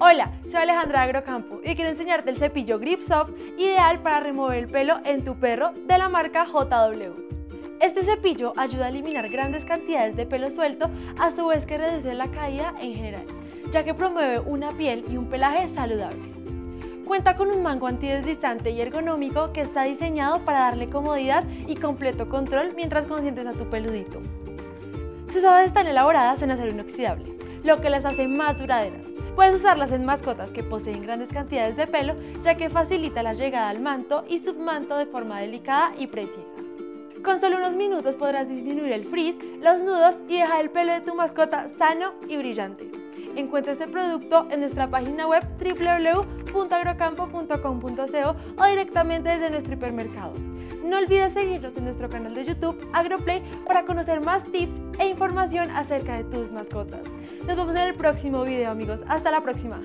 Hola, soy Alejandra Agrocampo y quiero enseñarte el cepillo Grip Soft ideal para remover el pelo en tu perro de la marca JW. Este cepillo ayuda a eliminar grandes cantidades de pelo suelto, a su vez que reduce la caída en general, ya que promueve una piel y un pelaje saludable. Cuenta con un mango antideslizante y ergonómico que está diseñado para darle comodidad y completo control mientras consientes a tu peludito. Sus hojas están elaboradas en acero inoxidable, lo que las hace más duraderas Puedes usarlas en mascotas que poseen grandes cantidades de pelo, ya que facilita la llegada al manto y submanto de forma delicada y precisa. Con solo unos minutos podrás disminuir el frizz, los nudos y dejar el pelo de tu mascota sano y brillante. Encuentra este producto en nuestra página web www.agrocampo.com.co o directamente desde nuestro hipermercado. No olvides seguirnos en nuestro canal de YouTube AgroPlay para conocer más tips e información acerca de tus mascotas. Nos vemos en el próximo video amigos. Hasta la próxima.